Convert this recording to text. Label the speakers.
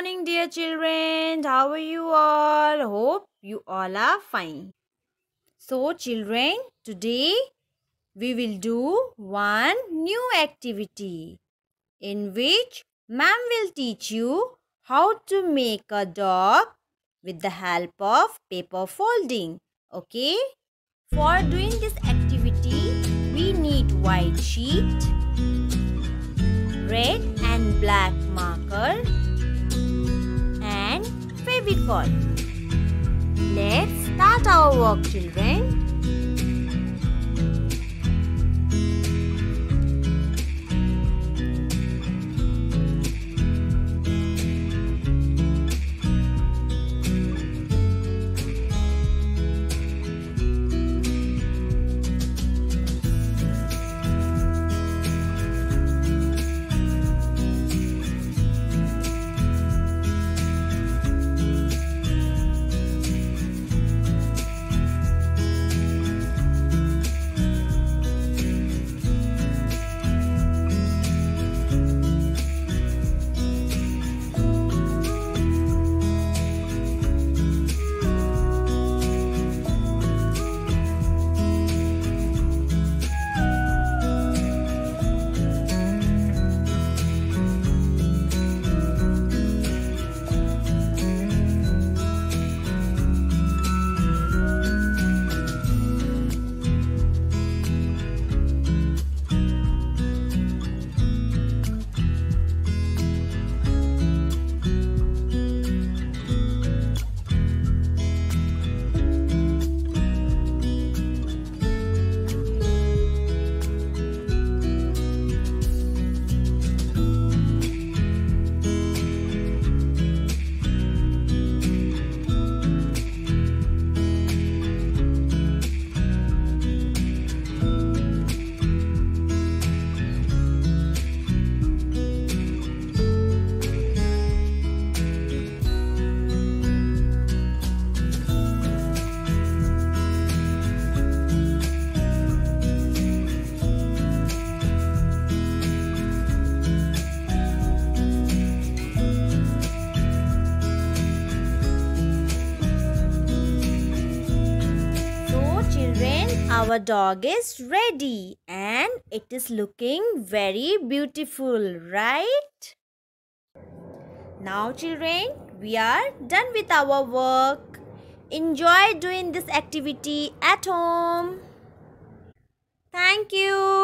Speaker 1: morning, dear children. How are you all? Hope you all are fine. So, children, today we will do one new activity in which ma'am will teach you how to make a dog with the help of paper folding. Okay? For doing this activity, we need white sheet, red and black marker Let's start our work children. Our dog is ready and it is looking very beautiful, right? Now children, we are done with our work. Enjoy doing this activity at home. Thank you.